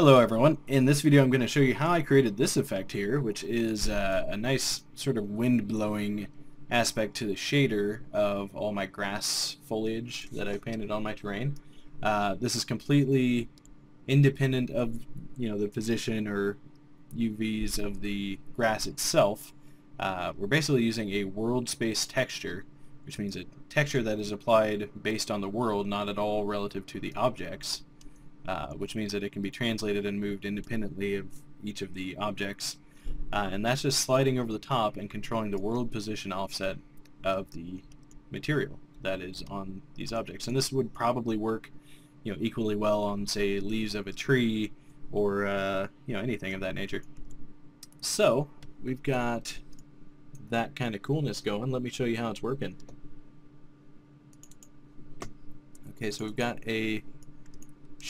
Hello everyone. In this video I'm going to show you how I created this effect here, which is uh, a nice sort of wind blowing aspect to the shader of all my grass foliage that I painted on my terrain. Uh, this is completely independent of you know the position or UVs of the grass itself. Uh, we're basically using a world space texture, which means a texture that is applied based on the world, not at all relative to the objects. Uh, which means that it can be translated and moved independently of each of the objects. Uh, and that's just sliding over the top and controlling the world position offset of the material that is on these objects. And this would probably work you know, equally well on, say, leaves of a tree or uh, you know anything of that nature. So we've got that kind of coolness going. Let me show you how it's working. Okay, so we've got a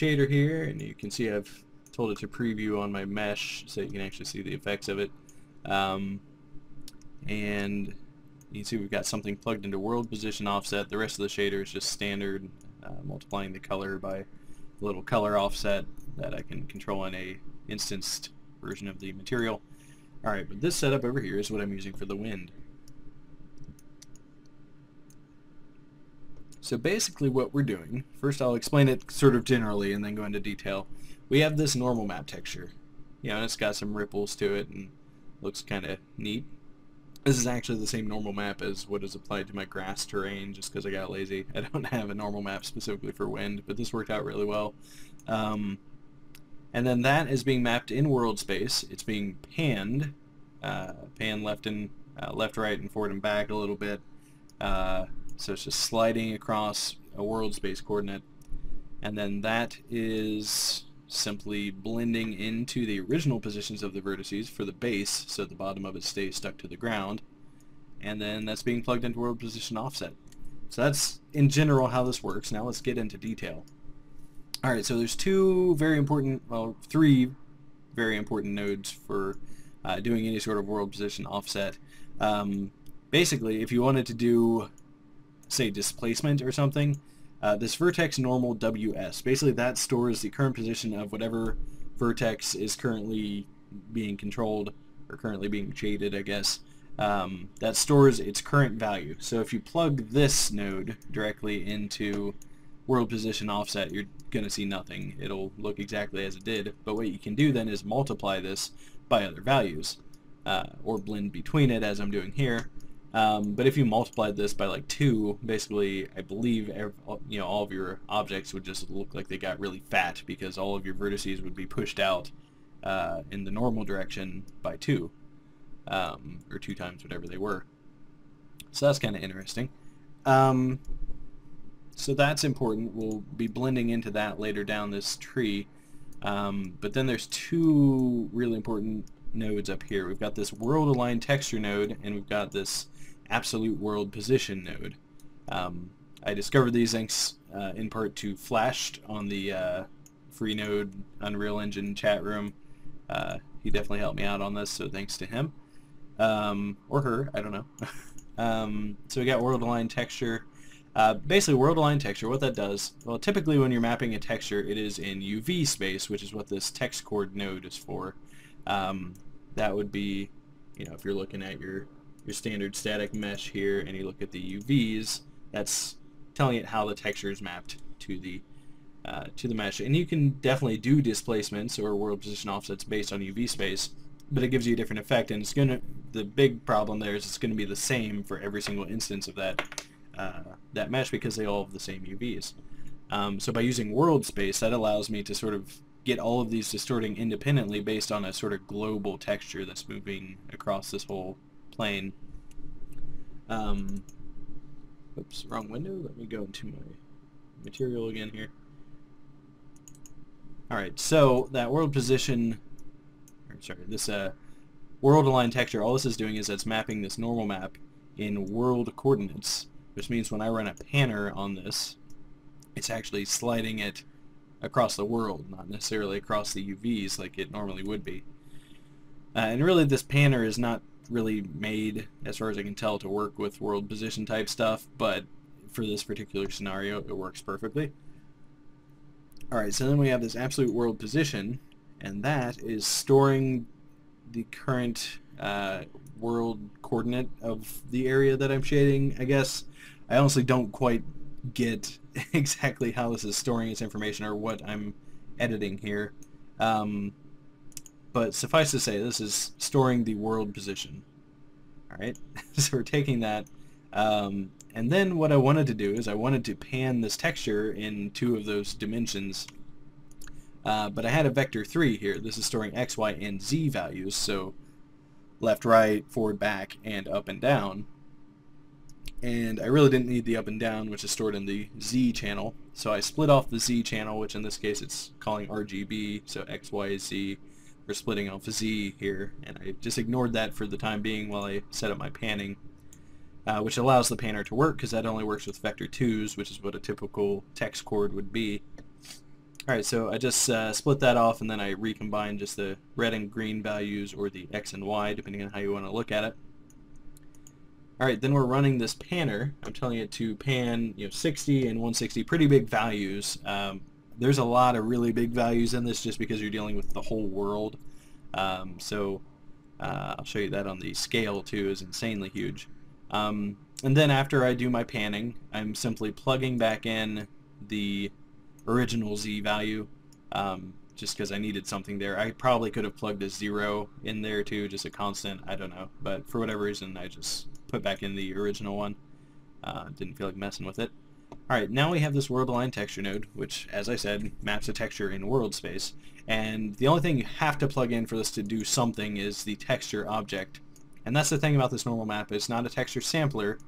shader here, and you can see I've told it to preview on my mesh so you can actually see the effects of it. Um, and you can see we've got something plugged into world position offset. The rest of the shader is just standard, uh, multiplying the color by a little color offset that I can control in a instanced version of the material. Alright, but this setup over here is what I'm using for the wind. So basically what we're doing, first I'll explain it sort of generally and then go into detail. We have this normal map texture. You know, it's got some ripples to it and looks kind of neat. This is actually the same normal map as what is applied to my grass terrain just because I got lazy. I don't have a normal map specifically for wind, but this worked out really well. Um, and then that is being mapped in world space. It's being panned, uh, panned left and uh, left, right, and forward and back a little bit. Uh, so it's just sliding across a world space coordinate. And then that is simply blending into the original positions of the vertices for the base so the bottom of it stays stuck to the ground. And then that's being plugged into world position offset. So that's in general how this works. Now let's get into detail. Alright, so there's two very important, well, three very important nodes for uh, doing any sort of world position offset. Um, basically, if you wanted to do say displacement or something, uh, this vertex normal WS, basically that stores the current position of whatever vertex is currently being controlled or currently being shaded, I guess. Um, that stores its current value. So if you plug this node directly into world position offset, you're going to see nothing. It'll look exactly as it did. But what you can do then is multiply this by other values, uh, or blend between it as I'm doing here, um, but if you multiplied this by like 2, basically, I believe every, you know all of your objects would just look like they got really fat because all of your vertices would be pushed out uh, in the normal direction by 2, um, or 2 times whatever they were. So that's kind of interesting. Um, so that's important. We'll be blending into that later down this tree. Um, but then there's two really important nodes up here. We've got this world aligned texture node and we've got this absolute world position node. Um, I discovered these thanks uh, in part to Flashed on the uh, Freenode Unreal Engine chat room. Uh, he definitely helped me out on this, so thanks to him. Um, or her, I don't know. um, so we got world aligned texture. Uh, basically, world aligned texture, what that does, well, typically when you're mapping a texture, it is in UV space, which is what this TexCoord node is for. Um, that would be, you know, if you're looking at your your standard static mesh here and you look at the UVs, that's telling it how the texture is mapped to the uh, to the mesh. And you can definitely do displacements or world position offsets based on UV space, but it gives you a different effect. And it's gonna the big problem there is it's going to be the same for every single instance of that uh, that mesh because they all have the same UVs. Um, so by using world space, that allows me to sort of get all of these distorting independently based on a sort of global texture that's moving across this whole plane. Um, oops, wrong window. Let me go into my material again here. Alright, so that world position, or sorry, this uh, world aligned texture, all this is doing is it's mapping this normal map in world coordinates, which means when I run a panner on this, it's actually sliding it across the world, not necessarily across the UVs like it normally would be. Uh, and really this panner is not really made, as far as I can tell, to work with world position type stuff, but for this particular scenario it works perfectly. Alright, so then we have this absolute world position, and that is storing the current uh, world coordinate of the area that I'm shading, I guess. I honestly don't quite get exactly how this is storing its information or what I'm editing here. Um, but suffice to say, this is storing the world position. Alright, so we're taking that, um, and then what I wanted to do is I wanted to pan this texture in two of those dimensions, uh, but I had a vector 3 here. This is storing x, y, and z values, so left, right, forward, back, and up and down. And I really didn't need the up and down, which is stored in the Z channel. So I split off the Z channel, which in this case it's calling RGB, so X, Y, Z. We're splitting off Z here, and I just ignored that for the time being while I set up my panning, uh, which allows the panner to work because that only works with vector 2s, which is what a typical TexCoord would be. Alright, so I just uh, split that off and then I recombine just the red and green values or the X and Y, depending on how you want to look at it. Alright, then we're running this panner. I'm telling it to pan you know, 60 and 160, pretty big values. Um, there's a lot of really big values in this just because you're dealing with the whole world. Um, so uh, I'll show you that on the scale too is insanely huge. Um, and then after I do my panning, I'm simply plugging back in the original Z value um, just because I needed something there. I probably could have plugged a zero in there too, just a constant, I don't know. But for whatever reason, I just put back in the original one. Uh, didn't feel like messing with it. Alright, now we have this world aligned texture node, which, as I said, maps a texture in world space. And the only thing you have to plug in for this to do something is the texture object. And that's the thing about this normal map, it's not a texture sampler,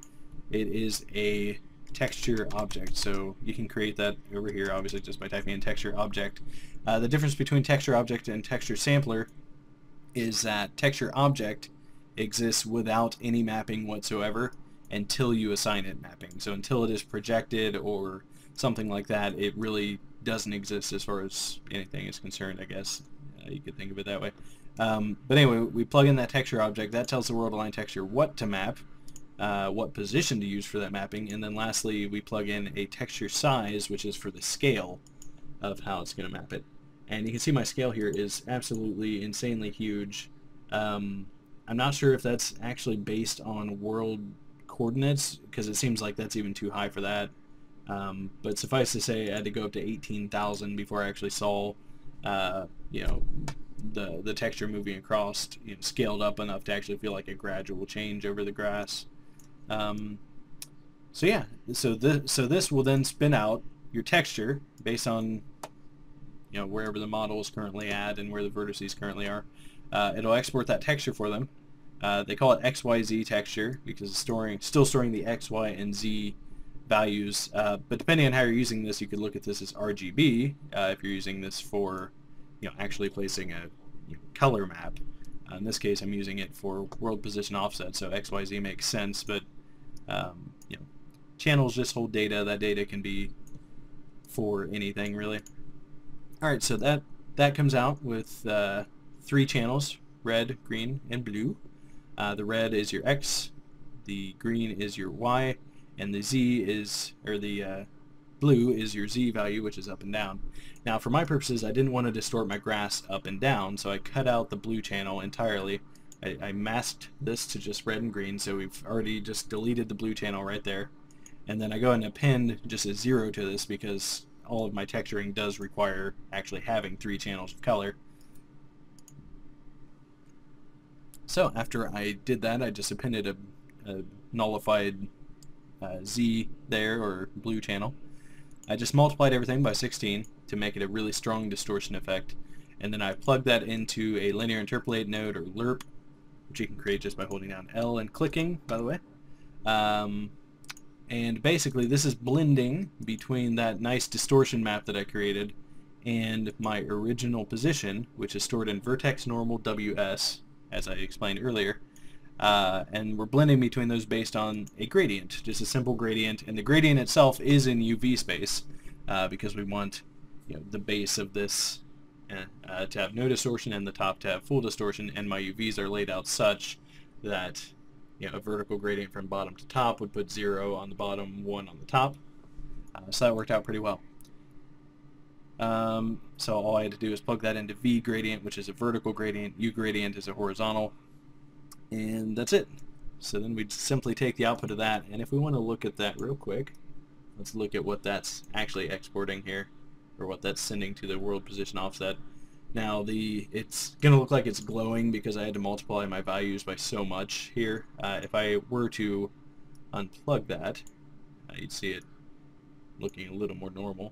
it is a texture object. So you can create that over here, obviously, just by typing in texture object. Uh, the difference between texture object and texture sampler is that texture object exists without any mapping whatsoever until you assign it mapping. So until it is projected or something like that, it really doesn't exist as far as anything is concerned, I guess. Uh, you could think of it that way. Um, but anyway, we plug in that texture object. That tells the world align texture what to map, uh, what position to use for that mapping, and then lastly we plug in a texture size, which is for the scale of how it's going to map it. And you can see my scale here is absolutely insanely huge. Um, I'm not sure if that's actually based on world coordinates, because it seems like that's even too high for that. Um, but suffice to say, I had to go up to 18,000 before I actually saw, uh, you know, the the texture moving across, you know, scaled up enough to actually feel like a gradual change over the grass. Um, so yeah, so this so this will then spin out your texture based on you know wherever the model is currently at and where the vertices currently are. Uh, it'll export that texture for them. Uh, they call it XYZ texture because it's storing still storing the X, Y, and Z values. Uh, but depending on how you're using this, you could look at this as RGB uh, if you're using this for you know actually placing a you know, color map. Uh, in this case, I'm using it for world position offset, so XYZ makes sense, but um, you know, channels just hold data. That data can be for anything, really. Alright, so that, that comes out with uh, three channels, red, green, and blue. Uh, the red is your X, the green is your Y, and the Z is, or the uh, blue is your Z value, which is up and down. Now for my purposes, I didn't want to distort my grass up and down, so I cut out the blue channel entirely. I, I masked this to just red and green, so we've already just deleted the blue channel right there. And then I go and append just a zero to this because all of my texturing does require actually having three channels of color. So after I did that, I just appended a, a nullified uh, Z there, or blue channel. I just multiplied everything by 16 to make it a really strong distortion effect. And then I plugged that into a linear interpolate node, or LERP, which you can create just by holding down L and clicking, by the way. Um, and basically this is blending between that nice distortion map that I created and my original position, which is stored in vertex normal WS, as I explained earlier. Uh, and we're blending between those based on a gradient, just a simple gradient. And the gradient itself is in UV space uh, because we want you know, the base of this uh, to have no distortion and the top to have full distortion. And my UVs are laid out such that you know, a vertical gradient from bottom to top would put 0 on the bottom, 1 on the top. Uh, so that worked out pretty well. Um, so all I had to do is plug that into V gradient, which is a vertical gradient, U gradient is a horizontal, and that's it. So then we'd simply take the output of that, and if we want to look at that real quick, let's look at what that's actually exporting here, or what that's sending to the world position offset. Now the it's going to look like it's glowing because I had to multiply my values by so much here. Uh, if I were to unplug that, uh, you'd see it looking a little more normal.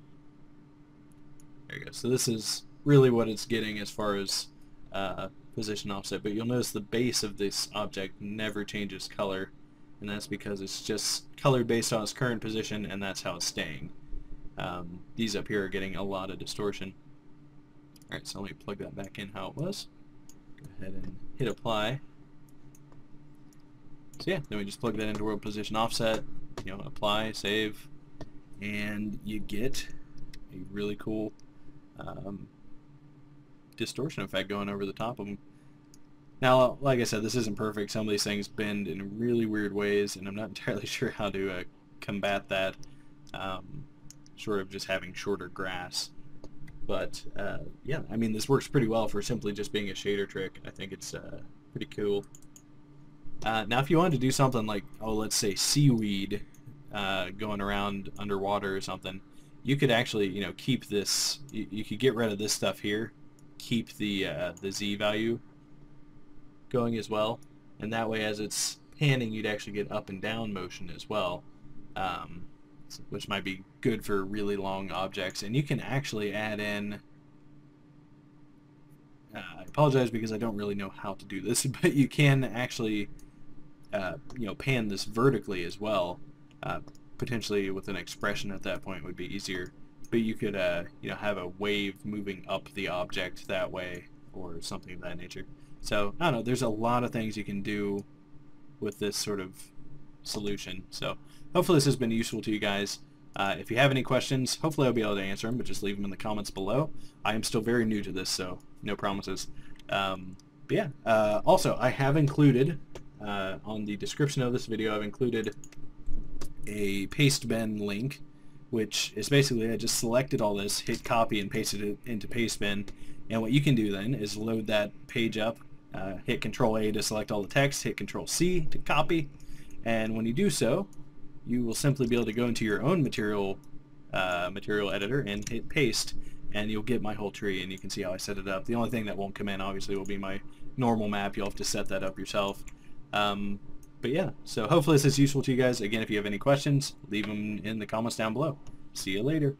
There you go. So this is really what it's getting as far as uh, position offset, but you'll notice the base of this object never changes color, and that's because it's just colored based on its current position, and that's how it's staying. Um, these up here are getting a lot of distortion. Alright, so let me plug that back in how it was. Go ahead and hit apply. So yeah, then we just plug that into world position offset, you know, apply, save, and you get a really cool um, distortion effect going over the top of them. Now, like I said, this isn't perfect. Some of these things bend in really weird ways, and I'm not entirely sure how to uh, combat that, um, short of just having shorter grass. But, uh, yeah, I mean, this works pretty well for simply just being a shader trick. I think it's uh, pretty cool. Uh, now, if you wanted to do something like, oh, let's say seaweed uh, going around underwater or something, you could actually, you know, keep this, you, you could get rid of this stuff here, keep the, uh, the Z value going as well, and that way as it's panning, you'd actually get up and down motion as well, um, which might be good for really long objects. And you can actually add in, uh, I apologize because I don't really know how to do this, but you can actually, uh, you know, pan this vertically as well. Uh, potentially with an expression at that point would be easier. But you could, uh, you know, have a wave moving up the object that way or something of that nature. So, I don't know, there's a lot of things you can do with this sort of solution. So, hopefully this has been useful to you guys. Uh, if you have any questions, hopefully I'll be able to answer them, but just leave them in the comments below. I am still very new to this, so no promises. Um, but yeah, uh, also, I have included, uh, on the description of this video, I've included a Pastebin link, which is basically I just selected all this, hit copy, and pasted it into Pastebin. And what you can do then is load that page up, uh, hit Control A to select all the text, hit Control C to copy, and when you do so, you will simply be able to go into your own material uh, material editor and hit paste, and you'll get my whole tree, and you can see how I set it up. The only thing that won't come in, obviously, will be my normal map. You'll have to set that up yourself. Um, but yeah, so hopefully this is useful to you guys. Again, if you have any questions, leave them in the comments down below. See you later.